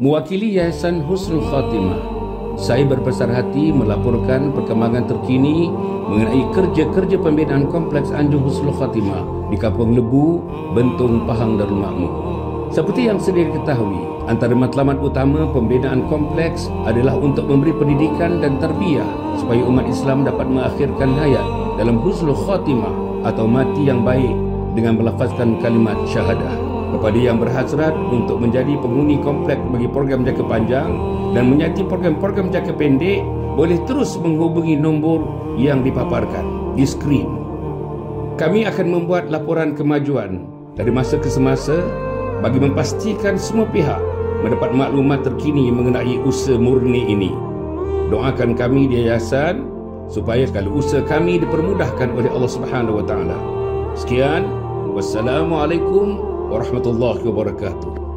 Mewakili Yayasan Husnul Khatimah, saya berbesar hati melaporkan perkembangan terkini mengenai kerja-kerja pembinaan kompleks Anjung Husnul Khatimah di Kampung Lebu, Bentung, Pahang Darul Makmur. Seperti yang sedia diketahui, antara matlamat utama pembinaan kompleks adalah untuk memberi pendidikan dan terbiah supaya umat Islam dapat mengakhirkan hayat dalam husnul khatimah atau mati yang baik dengan melafazkan kalimat syahadah kepada yang berhasrat untuk menjadi penghuni kompleks bagi program jangka panjang dan menyertai program-program jangka pendek boleh terus menghubungi nombor yang dipaparkan di skrin. Kami akan membuat laporan kemajuan dari masa ke semasa bagi memastikan semua pihak mendapat maklumat terkini mengenai usaha murni ini. Doakan kami di yayasan supaya kalau usaha kami dipermudahkan oleh Allah Subhanahu wa taala. Sekian, wassalamualaikum ورحمة الله وبركاته.